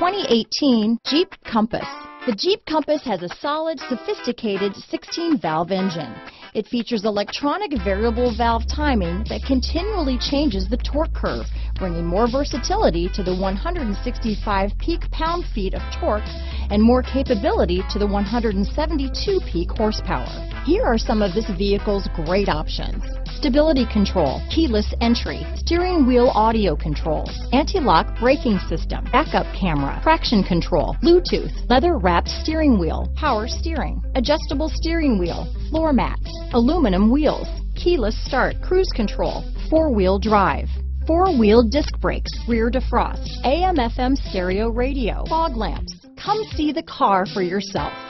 2018 Jeep Compass. The Jeep Compass has a solid, sophisticated 16-valve engine. It features electronic variable valve timing that continually changes the torque curve, bringing more versatility to the 165 peak pound-feet of torque and more capability to the 172 peak horsepower. Here are some of this vehicle's great options. Stability control, keyless entry, steering wheel audio controls, anti-lock braking system, backup camera, traction control, Bluetooth, leather wrapped steering wheel, power steering, adjustable steering wheel, floor mats, aluminum wheels, keyless start, cruise control, four-wheel drive, four-wheel disc brakes, rear defrost, AM FM stereo radio, fog lamps. Come see the car for yourself.